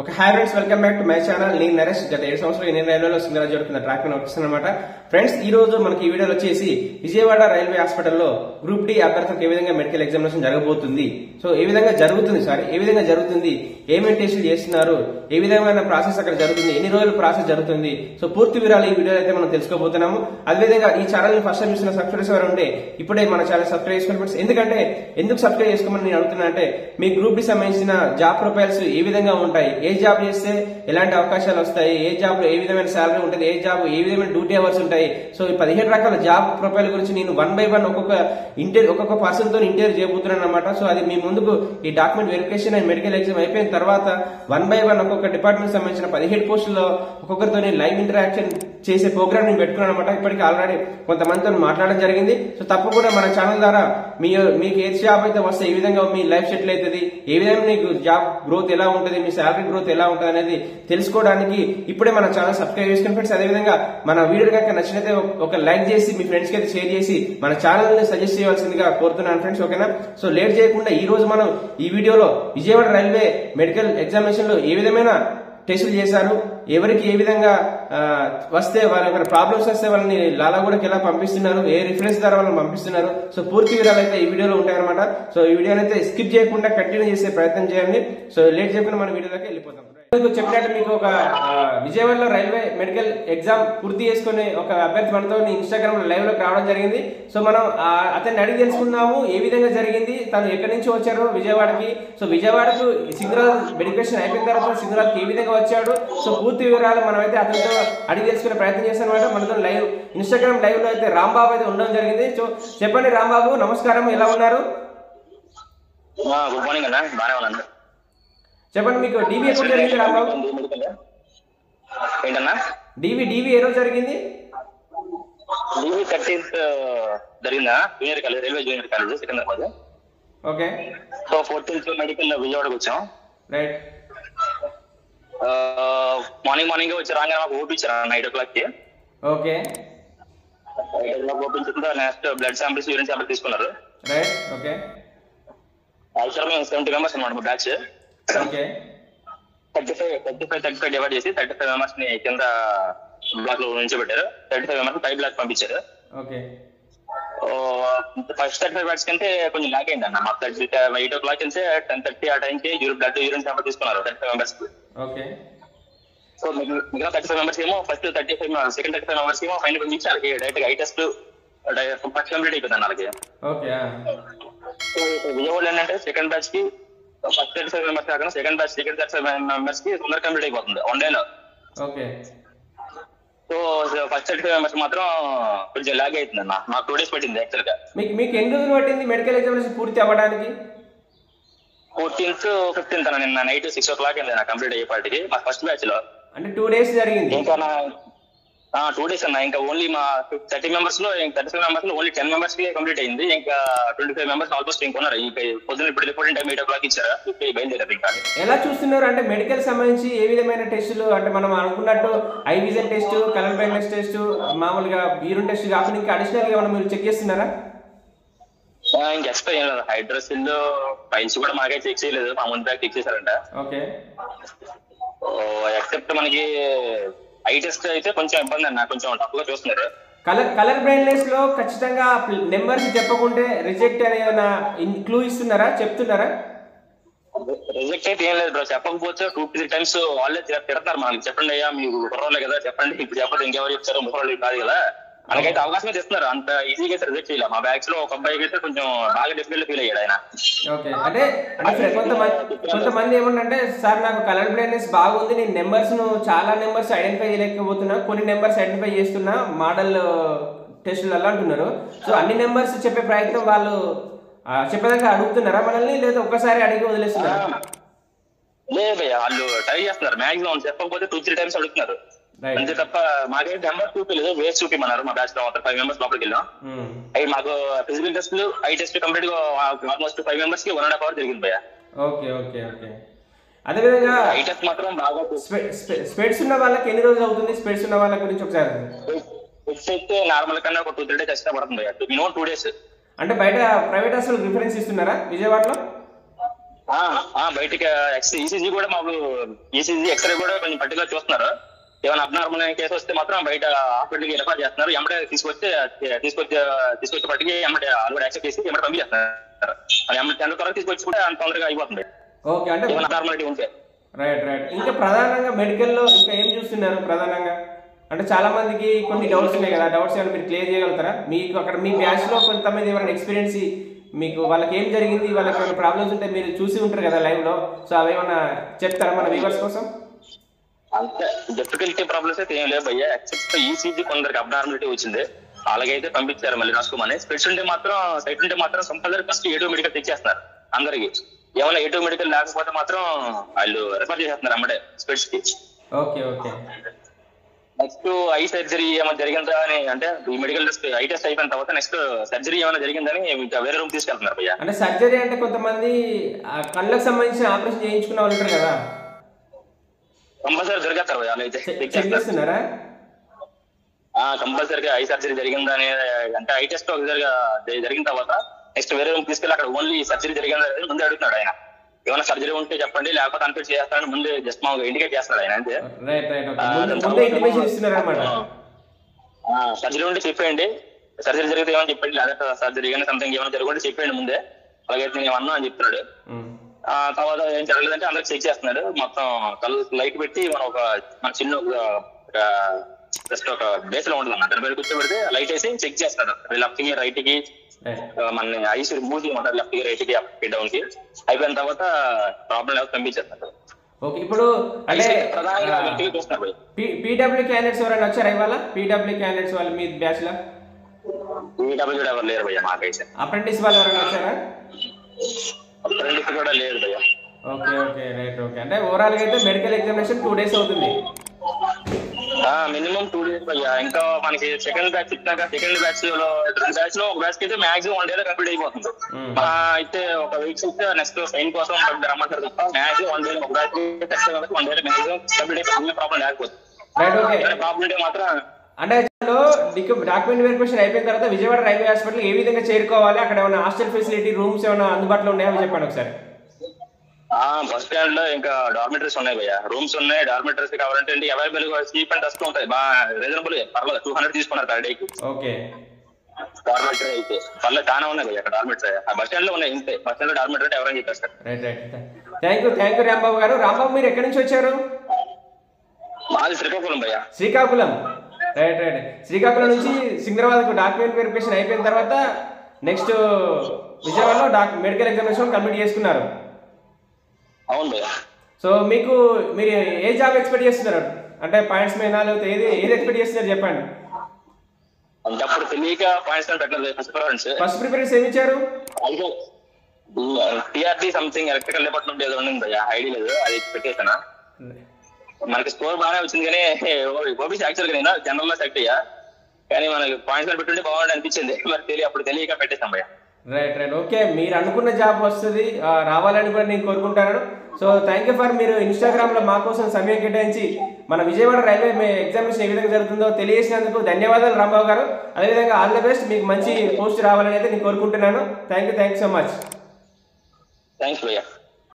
ఒక hi friends welcome back to my channel నేను నరేష్. గత ఏడు సంవత్సరాలు ఇండియన్ రైల్వేలో సింగరాజ్ జరుగుతున్న ట్రాక్ మీద వస్తున్నానమాట. ఫ్రెండ్స్ ఈ రోజు మనకి ఈ వీడియోలో వచ్చేసి విజయవాడ రైల్వే హాస్పిటల్లో గ్రూప్ డి అభ్యర్థులకు ఏ విధంగా మెడికల్ ఎగ్జామినేషన్ జరగబోతుంది? సో ఏ విధంగా జరుగుతుంది? సారీ ఏ విధంగా జరుగుతుంది? ఏమేమి టెస్టులు చేస్తున్నారు? ఏ విధమైన ప్రాసెస్ అక్కడ జరుగుతుంది? ఎన్ని రోజులు ప్రాసెస్ జరుగుతుంది? సో పూర్తి వివరాలు ఈ వీడియోలో అయితే మనం తెలుసుకోబోతున్నాము. అదేవిధంగా ఈ ఛానల్ని ఫస్ట్ టైం చూసిన సబ్స్క్రైబర్స్ ఎవరు ఉంటే ఇప్పుడే మన ఛానల్ సబ్స్క్రైబ్ చేసుకోండి ఫ్రెండ్స్ ఎందుకంటే ఎందుకు సబ్స్క్రైబ్ చేసుకోమని నేను అడుగుతున్నా అంటే మీ గ్రూప్కి సంబంధించిన జాబ్ ప్రొఫైల్స్ ఏ విధంగా ఉంటాయి? ఏ జాబ్ చేస్తే ఎలాంటి అవకాశాలు వస్తాయి? ఏ జాబ్లో ఏ విధమైన శాలరీ ఉంటుంది? ఏ జాబ్ ఏ విధమైన డ్యూటీ అవర్స్ ఉంటాయి? సో ఈ పదిహేడు రకాల జాబ్ ప్రొఫైల్ గురించి నేను వన్ బై వన్ ఒక్కొక్క ఇంటర్ ఒక్కొక్క పర్సన్తో ఇంటర్వ్యూ చేయబోతున్నాను అనమాట సో అది మీ ముందుకు ఈ document verification and medical exam అయిపోయిన తర్వాత వన్ బై వన్ ఒక్కొక్క డిపార్ట్మెంట్ సంబంధించిన పదిహేడు పోస్టుల్లో ఒక్కొక్కరితో లైవ్ ఇంటరాక్షన్ చేసే ప్రోగ్రామ్ నేను పెట్టుకున్నాను అనమాట. ఇప్పటికి ఆల్రెడీ కొంతమందితో మాట్లాడడం జరిగింది. సో తప్పకుండా మన ఛానల్ ద్వారా మీ మీకు ఏ జాబ్ అయితే వస్తే ఏ విధంగా మీ లైఫ్ సెటిల్ అవుతుంది ఏ విధంగా మీకు జాబ్ గ్రోత్ ఎలా ఉంటుంది మీ శాలరీ గ్రోత్ ఎలా ఉంటుంది అనేది తెలుసుకోవడానికి ఇప్పుడే మన ఛానల్ సబ్స్క్రైబ్ చేసుకుని ఫ్రెండ్స్ అదేవిధంగా మన వీడియో కనుక నచ్చినైతే ఒక లైక్ చేసి మీ ఫ్రెండ్స్కి అయితే షేర్ చేసి మన ఛానల్ని సజెస్ట్ చేయవలసిందిగా కోరుతున్నాను ఫ్రెండ్స్ ఓకేనా సో లేట్ చేయకుండా ఈ రోజు మనం ఈ వీడియోలో విజయవాడ రైల్వే మెడికల్ ఎగ్జామినేషన్లో ఏ విధమైన టెస్టులు చేశారు ఎవరికి ఏ విధంగా వస్తే వాళ్ళ ప్రాబ్లమ్స్ వస్తే వాళ్ళని లాలాగూడకి ఎలా పంపిస్తున్నారు ఏ రిఫరెన్స్ ద్వారా వాళ్ళని పంపిస్తున్నారు. సో పూర్తి వివరాలు అయితే ఈ వీడియోలో ఉంటాయన్నమాట. సో ఈ వీడియోని అయితే స్కిప్ చేయకుండా కంటిన్యూ చేసే ప్రయత్నం చేయండి. సో లేట్ చేయకుండా మన వీడియోలోకి వెళ్ళిపోతాం మీకు చెప్పినట్టు మీకు ఒక విజయవాడలో రైల్వే మెడికల్ ఎగ్జామ్ పూర్తి చేసుకుని ఒక అభ్యర్థి మనతో ఇన్స్టాగ్రామ్లో లైవ్ రావడం జరిగింది. సో మనం అతన్ని అడిగి తెలుసుకుందాము ఏ విధంగా జరిగింది తను ఎక్కడి నుంచి వచ్చారు విజయవాడకి. సో విజయవాడకు సింగరాజ్ మెడికేషన్ అయిపోయిన తర్వాత సింగరాజ్కి ఏ విధంగా వచ్చాడు. సో పూర్తి వివరాలు మనమైతే అతనితో అడిగి తెలుసుకునే ప్రయత్నం చేశాను అనమాట మనతో లైవ్ ఇన్స్టాగ్రామ్ లైవ్లో అయితే రాంబాబు అయితే ఉండడం జరిగింది. సో చెప్పండి రాంబాబు నమస్కారం ఎలా ఉన్నారు? గుడ్ మార్నింగ్ అన్న బాగానే ఉన్నాను. చెప్పండి మీకు డీవీ ఎప్పుడు జరిగింది రాంబాబు? ఏంటన్నా? డీవీ డీవీ ఏ రోజు జరిగింది? డివి థర్టీన్త్ జరిగిందా? Junior college railway junior college Secunderabad okay. So fourteenth medical విజయవాడకు వచ్చాం. రైట్. మార్నింగ్ మార్నింగ్ వచ్చి రాగానే మాకు ఓపీ ఇచ్చారు నైట్ ఓ క్లాక్కి okay. Night o'clock ఓపించిన next blood samples urine sample తీసుకున్నారు. Right okay. యాక్చువల్ మేము సెవెంటీ మెంబర్స్ అనమాట batch thirty five thirty five thirty five divide చేసి థర్టీ ఫైవ్ మెంబర్స్ని కింద బ్లాక్లో ఉంచబెట్టారు. Thirty five members five block పంపించారు. Okay first thirty five batch కంటే కొంచెం లాగ్ అయింది అన్న. మాకు థర్టీ ఎయిట్ ఓ క్లాక్ నుంచి టెన్ థర్టీ ఆ టైంకి యూరిన్ బ్లడ్ యూరిన్ శాంపుల్ తీసుకున్నారు thirty five members okay so మిగి- మిగతా థర్టీ ఫైవ్ మెంబర్స్ ఏమో first thirty five second thirty five members ఏమో ఫైన్ పంపించి వాళ్ళకి direct eye test first complete అయిపోయింది అన్న వాళ్ళకి. ఓకే సో ఇప్పుడు విజయవాడలో ఏంటంటే సెకండ్ బ్యాచ్కి ఫస్ట్ థర్టీ ఫైవ్ మెంబర్స్ కాకుండా second batch second thirty five మెంబర్స్కి తొందరగా కంప్లీట్ అయిపోతుంది. వన్ డేలో okay. So first thirty five members మాత్రం కొంచెం లాగ్ అవుతుంది అన్న నాకు టూ డేస్ పట్టింది యాక్చువల్గా. మీకు మీకు ఎన్ని రోజులు పట్టింది మెడికల్ ఎగ్జామినేషన్ పూర్తి అవ్వడానికి? ఫోర్టీన్త్ ఫిఫ్టీన్త్ నిన్న నైట్ సిక్స్ ఓ క్లాక్ అయింది కంప్లీట్ అయ్యేపాటికి మా ఫస్ట్ బ్యాచ్లో. అంటే టూ డేస్ జరిగింది. ఇంకా నా టూ డేస్ అన్న. ఇంకా ఓన్లీ మా థర్టీ మెంబర్స్లో థర్టీ ఫైవ్ మెంబర్స్లో ఓన్లీ టెన్ మెంబర్స్కి కంప్లీట్ అయింది. ఇంకా ట్వంటీ ఫైవ్ మెంబర్స్ ఆల్మోస్ట్ ఇంకొన్నారు ఇంకా పొద్దున్న ఇప్పుడు reporting time eight o'clock ఇచ్చారు? ఇప్పుడు బయలుదేరారు ఇంకా. ఎలా చూస్తున్నారు? అంటే మెడికల్ సంబంధించి ఏ విధమైన టెస్టులు? అంటే మనం అనుకున్నట్టు eye vision test colour blindness test మామూలుగా యూరిన్ టెస్ట్ కాకుండా ఇంకా అడిషనల్గా ఏమైనా మీరు చెక్ చేస్తున్నారా? ఇంకా ఎక్స్ట్రా ఏం లేదు. హైడ్రోసిల్ ఫైల్స్ కూడా మాకే చెక్ చేయలేదు. మా ముందు చెక్ చేశారంట. ఓకే ఎక్సెప్ట్ మనకి ఐ టెస్ట్ అయితే కొంచెం ఇబ్బంది అన్న కొంచెం టఫ్గా చూస్తున్నారు. కలర్ కలర్ బ్లైండ్నెస్లో ఖచ్చితంగా నెంబర్స్ చెప్పకుంటే రిజెక్ట్ అనే ఏమైనా క్లూ ఇస్తున్నారా? చెప్తున్నారా? రిజెక్ట్ అయితే ఏం లేదు బ్రో చెప్పకపోతే టూ త్రీ టైమ్స్ వాళ్ళే తిడ- తిడతారు మనకి చెప్పండి అయ్యా మీకు కుర్రోళ్ళే కదా చెప్పండి. ఇప్పుడు చెప్పండి ఇంకెవరు చెప్తారో ముసలి కాదు కదా. మనకైతే అవకాశం ఇస్తున్నారు అంత ఈజీగా అయితే రిజెక్ట్ చేయలేదు మా బ్యాగ్స్లో ఒక అబ్బాయికి అయితే కొంచెం బాగా డిఫికల్ట్ ఫీల్ అయ్యాడు ఆయన. ఓకే. అంటే కొంతమంది కొంతమంది ఏమంటే సార్ నాకు కలర్ బ్లైండ్నెస్ బాగుంది. నేను నెంబర్స్ను చాలా నెంబర్స్ ఐడెంటిఫై చేయలేకపోతున్నా. కొన్ని నెంబర్స్ ఐడెంటిఫై చేస్తున్నా. మోడల్ టెస్టులలో అంటున్నారు. సో అన్ని నెంబర్స్ చెప్పే ప్రయత్నం వాళ్ళు చెప్పేదాకా అడుగుతున్నారా మనల్ని? లేదా ఒక్కసారి అడిగి వదిలేస్తున్నారా? లేదు వాళ్ళు ట్రై చేస్తున్నారు. మాక్సిమం చెప్పకపోతే టూ త్రీ టైమ్స్ అడుగుతున్నారు. అంతే తప్ప మాకైతే నెంబర్ చూపించలేదు వేస్ట్ చూపిమన్నారు మా బ్యాచ్లో మొత్తం ఫైవ్ మెంబర్స్ లోపలికి వెళ్ళాం. అవి మాకు ఫిజికల్ టెస్ట్లు ఐ టెస్ట్ కంప్లీట్గా ఆల్మోస్ట్ ఫైవ్ మెంబర్స్కి వన్ అండ్ హాఫ్ అవర్ జరిగింది భయ్య. ఓకే ఓకే ఓకే అదేవిధంగా ఐ టెస్ట్ మాత్రం బాగా స్పెడ్స్ ఉన్న వాళ్ళకి ఎన్ని రోజులు అవుతుంది? స్పెడ్స్ ఉన్న వాళ్ళ గురించి ఒకసారి టెస్ట్ అయితే నార్మల్ కన్నా ఒక టూ త్రీ డేస్ ఎక్స్ట్రా పడుతుంది మినిమం టూ డేస్ అంటే బయట ప్రైవేట్ హాస్పిటల్ రిఫరెన్స్ ఇస్తున్నారా? విజయవాడలో? బయటికి ఈసీజీ కూడా మాకు ఈసీజీ ఎక్స్రే కూడా కొంచెం పర్టికులర్ చూస్తున్నారు. ఏమైనా అబ్నార్మల్ కేసు వస్తే మాత్రం బయట హాస్పిటల్కి రిఫర్ చేస్తున్నారు. ఎమ్మడే తీసుకొస్తే తీసుకొచ్చే తీసుకొచ్చేపటికి ఎమ్మడే ఆల్రెడీ యాక్సెప్ట్ చేసి ఎమ్మడే పంపించేస్తున్నారు. అది ఎమ్మడే ఎంత త్వరగా తీసుకొచ్చి కూడా అంత తొందరగా అయిపోతుంది. ఓకే అంటే అబ్నార్మాలిటీ ఉంటే. Right right. ఇంకా ప్రధానంగా మెడికల్లో ఇంకా ఏం చూస్తున్నారు ప్రధానంగా? అంటే చాలా మందికి కొన్ని డౌట్స్ ఉన్నాయి కదా. డౌట్స్ ఏమైనా మీరు క్లియర్ చేయగలుగుతారా? మీకు అక్కడ మీ బ్యాచ్లో కొంతమంది ఎవరైనా ఎక్స్పీరియన్స్ మీకు వాళ్ళకి ఏం జరిగింది? వాళ్ళకి ఏమైనా ప్రాబ్లమ్స్ ఉంటే మీరు చూసి ఉంటారు కదా లైవ్లో సో అవి ఏమైనా చెప్తారా మన వ్యూవర్స్ కోసం? అంతే. డిఫికల్టీ ప్రాబ్లమ్స్ అయితే ఏం లేవు భయ్యా. ఎక్సెప్ట్ ఈసీజీ కొందరికి అబ్నార్మాలిటీ వచ్చింది. అలాగైతే పంపించారు మళ్ళీ రాసుకోమని. స్పెట్స్ ఉంటే మాత్రం సైట్ ఉంటే మాత్రం కంపల్సరీ ఫస్ట్ ఏటో మెడికల్ తెచ్చేస్తున్నారు అందరికి. ఏమైనా ఏటో మెడికల్ లేకపోతే మాత్రం వాళ్ళు రిఫర్ చేసేస్తున్నారు అమ్మడే స్పెట్స్కి. Okay okay. Next eye surgery ఏమైనా జరిగిందా అని అంటే ఈ మెడికల్ టెస్ట్ ఐ టెస్ట్ అయిపోయిన తర్వాత నెక్స్ట్ సర్జరీ ఏమైనా జరిగిందని ఇంకా వేరే రూమ్ తీసుకెళ్తున్నారు భయ్యా. అంటే సర్జరీ అంటే కొంతమంది కళ్ళకు సంబంధించిన ఆపరేషన్ చేయించుకున్న వాళ్ళు ఉంటారు కదా. కంపల్సరీ జరిగేస్తారు భయ్యా అయితే. చెక్ చేస్తున్నారా కంపల్సరీగా ఐ సర్జరీ జరిగిందా అని అంటే ఐ టెస్ట్ ఒకసారిగా జరి- జరిగిన తర్వాత నెక్స్ట్ వేరే రూమ్ తీసుకెళ్ళి అక్కడ ఓన్లీ సర్జరీ జరిగిందా ముందే అడుగుతున్నాడు ఆయన. ఏమైనా సర్జరీ ఉంటే చెప్పండి లేకపోతే అన్ఫిట్ చేస్తానని ముందే జస్ట్ మా ఇండికేట్ చేస్తాడు ఆయన అంతే. సర్జరీ ఉంటే చెప్పేయండి. సర్జరీ జరిగితే ఏమని చెప్పండి లేదా సర్జరీ కానీ సంథింగ్ ఏమైనా జరగకుండా చెప్పేయండి ముందే. అలాగైతే నేను అన్నా అని చెప్తున్నాడు. ఆ తర్వాత ఏం జరగలేదంటే అందరికి చెక్ చేస్తున్నాడు మొత్తం కళ్ళు లైట్ పెట్టి మనం ఒక మన చిన్న ఒక జస్ట్ ఒక బేస్లో ఉంటుంది అన్నమాట దాని కూర్చోబెడితే లైట్ వేసి చెక్ చేస్తాడు లెఫ్ట్కి రైట్కి మన ఐస్ మూవ్ చేయమంటారు లెఫ్ట్కి రైట్కి అప్కి డౌన్కి అయిపోయిన తర్వాత ప్రాబ్లం లేకపోతే పంపించేస్తాడు ఓకే ఇప్పుడు అంటే. పీడబ్ల్యూ క్యాండిడేట్స్ ఎవరైనా వచ్చారా ఇవాళ? పీడబ్ల్యూ క్యాండిడేట్స్ వాళ్ళు మీ బ్యాచ్లో? కూడా ఎవరు లేరు భయ్య మాకైతే. అప్రెంటిస్ వాళ్ళు ఎవరైనా వచ్చారా? ఫ్రెండ్స్ కూడా లేదు భయ్య. Okay okay right okay. అంటే ఓవరాల్గా అయితే మెడికల్ ఎగ్జామినేషన్ టూ డేస్ అవుతుంది. మినిమం టూ డేస్ భయ్య. ఇంకా మనకి సెకండ్ బ్యాచ్ ఇచ్చినాక సెకండ్ బ్యాచ్లో రెండు బ్యాచ్లో ఒక బ్యాచ్కి అయితే మాక్సిమం వన్ డే లో కంప్లీట్ అయిపోతుంది. అయితే ఒక వీక్ ఇస్తే నెక్స్ట్ సైన్ కోసం రమ్మంటారు తప్ప మాక్సిమం వన్ డే ఒక batch one day maximum complete అయిపోతుంది. ప్రాబ్లం లేకపోతే. Right okay. ప్రాబ్లం ఉంటే మాత్రం అంటే డాక్యుమెంట్ వెరిఫికేషన్ అయిపోయిన తర్వాత విజయవాడ రైల్వే హాస్పిటల్ ఏ విధంగా చేరుకోవాలి? అక్కడ ఏమైనా హాస్టల్ ఫెసిలిటీ రూమ్స్ ఏమైనా అందుబాటులో ఉన్నాయో? చెప్పండి ఒకసారి. ఆ బస్ స్టాండ్లో ఇంకా డార్మెటరీస్ ఉన్నాయి భయ్య. రూమ్స్ ఉన్నాయి డార్మెటరీస్ కావాలంటే అవైలబుల్గా చీప్ అండ్ టస్ట్ ఉంటాయి బాగా రీజనబుల్ పర్వాలేదు టూ హండ్రెడ్ తీసుకున్నారు పర్ డేకి. ఓకే. డార్మెటరీ అయితే. పర్లేదు చాలా ఉన్నాయి భయ్య అక్కడ డార్మెటరీ. ఆ బస్ స్టాండ్లో ఉన్నాయి ఇంతే. బస్ స్టాండ్లో డార్మెటరీ అంటే ఎవరైనా చెప్పేస్తారు. Right right. Thank you thank you Rambabu గారు. రాంబాబు మీరు ఎక్కడి నుంచి వచ్చారు? మాది శ్రీకాకుళం భయ్య. శ్రీకాకుళం. రైట్ రైట్ శ్రీకాకుళం నుంచి సికింద్రాబాద్కు డాక్యుమెంట్ వెరిఫికేషన్ అయిపోయిన తర్వాత నెక్స్ట్ విజయవాడలో డాక్ మెడికల్ ఎగ్జామినేషన్ కంప్లీట్ చేసుకున్నారు. అవును సో మీకు మీరు ఏ జాబ్ ఎక్స్పెక్ట్ చేస్తున్నారు? అంటే పాయింట్స్ మీద లేకపోతే ఏది ఏది ఎక్స్పెక్ట్ చేస్తున్నారు చెప్పండి. అంటే అప్పుడు తెలియక points first preference first preference ఏమి ఇచ్చారు? టిఆర్టీ సంథింగ్ ఎలక్ట్రికల్ డిపార్ట్మెంట్ ఏదో భయ్య ఐడి లేదు అది పెట్టేసానా మనకి స్కోర్ బాగానే వచ్చింది కానీ ఓబీసీ యాక్చువల్గా నేను జనరల్లో సెలెక్ట్ అయ్యా. కానీ మనకి పాయింట్స్ పెట్టుంటే బాగుండి అనిపించింది. మరి తెలియ అప్పుడు తెలియక పెట్టేసాం భయ్య. రైట్ రైట్ ఓకే మీరు అనుకున్న జాబ్ వస్తుంది రావాలని కూడా నేను కోరుకుంటాను. సో థ్యాంక్ యూ ఫర్ మీరు ఇన్స్టాగ్రామ్లో మా కోసం సమయం కేటాయించి మన విజయవాడ రైల్వే ఎగ్జామినేషన్ ఏ విధంగా జరుగుతుందో తెలియజేసినందుకు ధన్యవాదాలు రాంబాబు గారు అదేవిధంగా ఆల్ ది బెస్ట్ మీకు మంచి పోస్ట్ రావాలని అయితే నేను కోరుకుంటున్నాను. Thank you thank you so much thanks భయ్య.